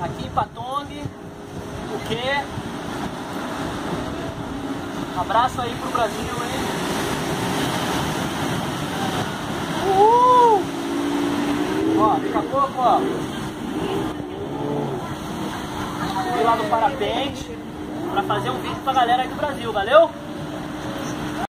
Aqui em Patong, o quê? Abraço aí pro Brasil, hein? Uhul! Ó, daqui a pouco, ó. Fui lá no parapente pra fazer um vídeo pra galera aí do Brasil, valeu?